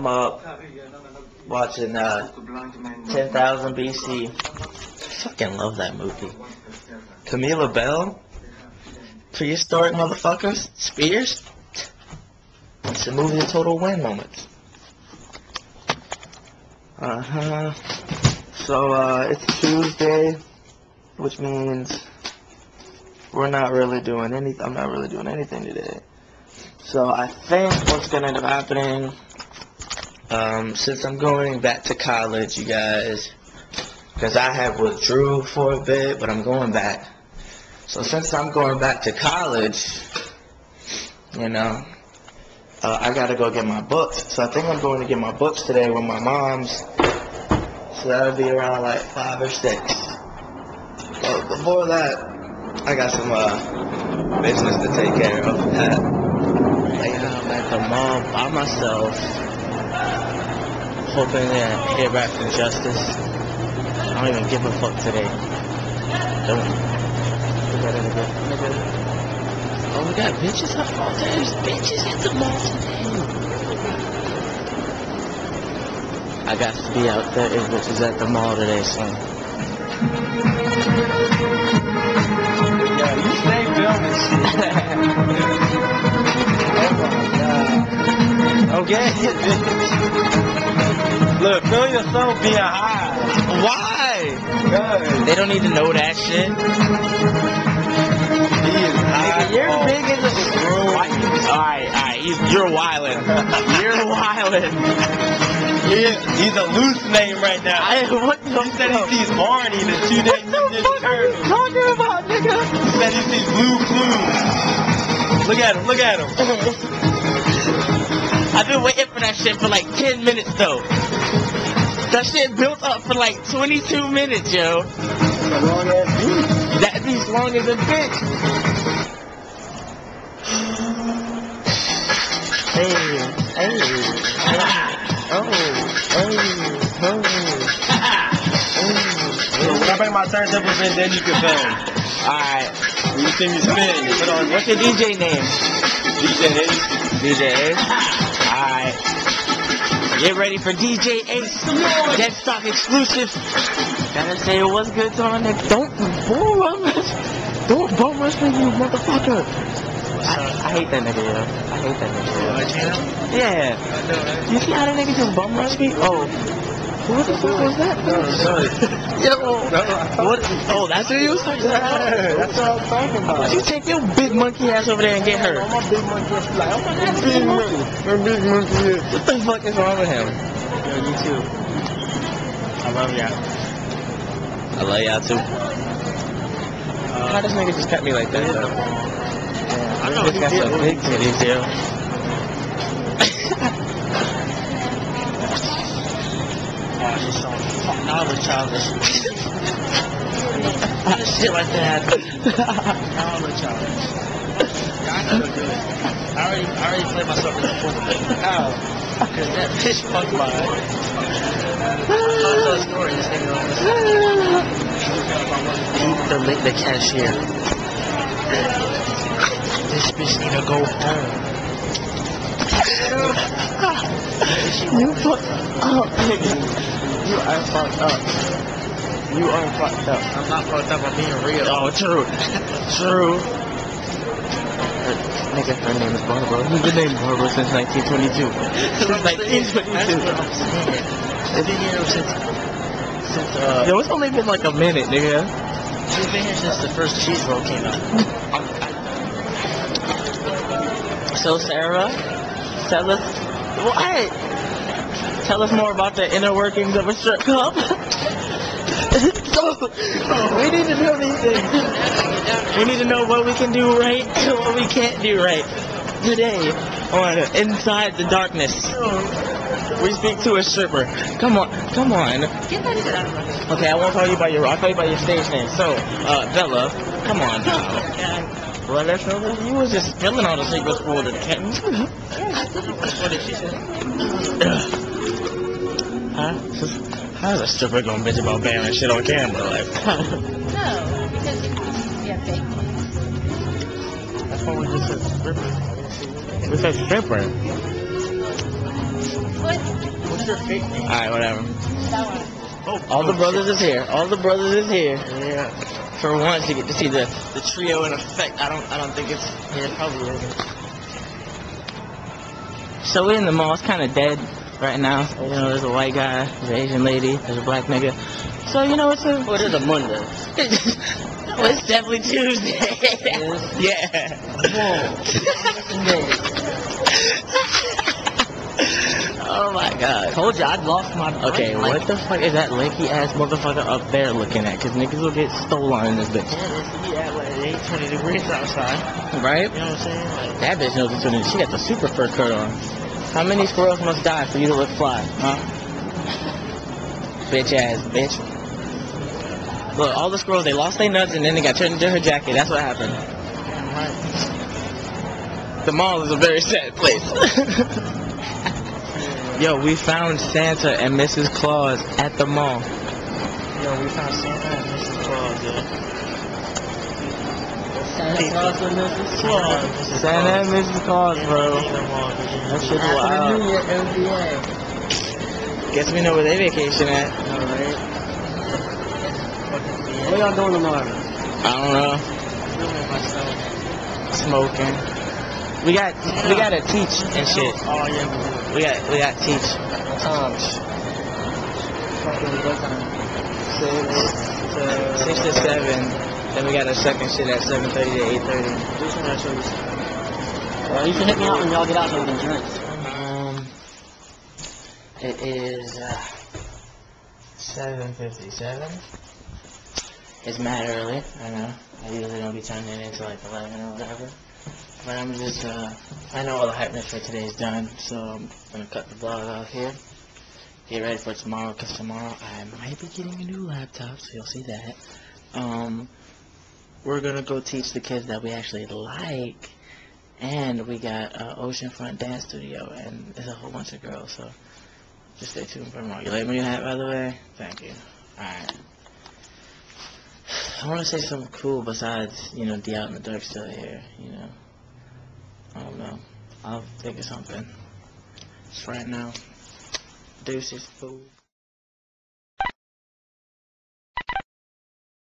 I'm up watching uh 10,000 BC. Fucking love that movie. Camilla Belle? Prehistoric motherfuckers? Spears? It's a movie of total win moments. Uh huh. So, uh, it's Tuesday, which means we're not really doing any. I'm not really doing anything today. So I think what's gonna end up happening, um, since I'm going back to college, you guys, because I have withdrew for a bit, but I'm going back. So since I'm going back to college, you know, uh, I gotta go get my books. So I think I'm going to get my books today with my mom's. So that'll be around like five or six. But before that, I got some uh, business to take care of. At, like, I'm at the mall by myself, hoping to get back from Justice. I don't even give a fuck today. Don't. Look at it again. Look at it. Oh, we got bitches at all There's bitches at the mall today. I got to be out there if bitches at the mall today, son. Yeah, you stay filming shit. Yourself being high. Why? Good. They don't need to know that shit. He is. Nigga, you're off big as a the. Alright, alright, you- you're wildin'. You're wildin'. He, he's hallucinating right now. I, what the He said fuck? he sees Barney, the two days What the fuck are you talking about, nigga? He said he sees Blue's Clues. Look at him, look at him. I've been waiting for that shit for like 10 minutes though. That shit built up for like 22 minutes, yo. long ass beat. That beat's long as a bitch. Hey, hey, hey, oh, hey, oh, So when I bring my turntables in, then you can film. Alright, you see me spin, put on what's your DJ name? DJ Ace. DJ Ace. Alright. Get ready for DJ Ace. Dead stock exclusive. Gotta say what's good to my nigga. Don't bull rush. Don't bum rush me, you motherfucker. I, I hate that nigga, yo. I hate that nigga. Yo. Yeah. You see how that nigga just bum rush me? Oh. What the fuck was that? Yo. What? Oh, that's what you was talking about? That's what I'm talking Why about. you take your big monkey ass over there and get hurt? I'm a big monkey. Like, I'm a big monkey. A big monkey. What the fuck is wrong with him? Yo, you too. I love y'all. I love y'all too. Uh, How does nigga just cut me like that? Though? I know This he got did. some big titties, yo. Oh, she's so fuck knowledge childish. Shit like that. Knowledge childish. I know the good. I already, I already played myself in the pool. How? Because that bitch fucked my. I told a story. This nigga listen. the lick the cashier. This bitch need to go home. You fucked up, nigga. You are fucked up. You are fucked up. I'm not fucked up. I'm being real. Oh, true. True. Nigga, her name is Barbara. Who's been named Barbara since 1922? Since 1922. That's what I'm saying. I've been here since, since, uh, Yo, it's only been like a minute, nigga. she's been here since the first cheese roll came out. So, Sarah, tell us, what? Tell us more about the inner workings of a strip club. so, we need to know these things. We need to know what we can do right and what we can't do right. Today, on Inside the Darkness, we speak to a stripper. Come on, come on. Okay, I won't call you by your, I'll call you by your stage name. So, uh, Bella, come on now. Well, that's no, you was just spilling all the secrets for the kitten. What did she say? Huh? How's a stripper gonna bitch about bamming shit on camera? Like, No, because yeah, fake. that's what we just said stripper. We said stripper. What? What's your fake name? Alright, whatever. That one. Oh, All the oh, brothers is here. All the brothers is here. Yeah. For once, you get to see the, the trio in effect. I don't I don't think it's Yeah, it probably isn't. So we're in the mall. It's kind of dead right now. You know, there's a white guy, there's an Asian lady, there's a black nigga. So you know, it's a. Is a Monday. it's definitely Tuesday. yeah. oh my god. Told you, I'd lost my brain. Okay, like, what the fuck is that lanky ass motherfucker up there looking at? Cause niggas will get stolen in this bitch, Man, it's be at like it ain't 20 degrees outside. right? You know what I'm saying? Like, That bitch knows it's doing She got the super fur coat on. How many squirrels must die for you to look fly, huh? bitch ass bitch. Look, all the squirrels, they lost their nuts and then they got turned into her jacket. That's what happened. right. The mall is a very sad place. Yo, we found Santa and Mrs. Claus at the mall. Yo, we found Santa and Mrs. Claus, yo. Santa Claus and Mrs. Claus. Bro. That shit's wild. NBA. Guess we know where they vacation at. Alright. What y'all doing tomorrow? I don't know. Smoking. We got we gotta teach and shit. Oh, yeah, We got we got teach. Time? Fucking what time? Six to seven. Then we got a second shit at seven thirty to eight thirty. Which one I? Well, you can hit me out when y'all get out so we can drink. Um, it is uh, seven fifty-seven. It's mad early. I know. I usually don't be turning it into like eleven or whatever. But I'm just uh, I know all the hypeness for today is done, so I'm gonna cut the vlog off here. Get ready for tomorrow, cause tomorrow I might be getting a new laptop, so you'll see that. Um, we're gonna go teach the kids that we actually like and we got uh, Oceanfront Dance Studio, and there's a whole bunch of girls, so just stay tuned for more. You like my new hat, by the way? Thank you. Alright. I want to say something cool besides, you know, the out in the dark still here, you know. I don't know. I'll think of something. Just right now. Deuces, fool.